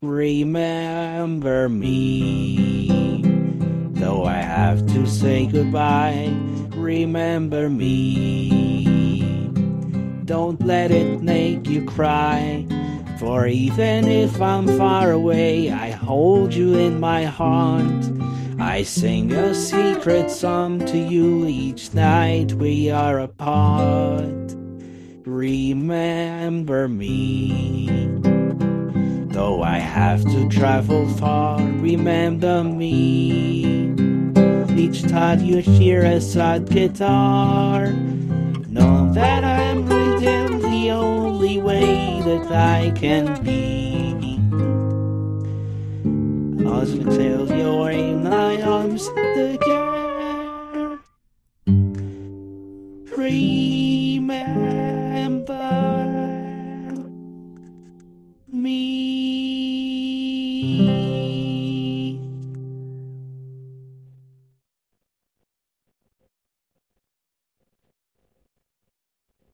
Remember me. Though I have to say goodbye, remember me. Don't let it make you cry. For even if I'm far away, I hold you in my heart. I sing a secret song to you each night we are apart. Remember me. Though I have to travel far, remember me. Each time you hear a sad guitar, know that I'm you the only way that I can be. You tell you're in my arms again. Remember me. 你。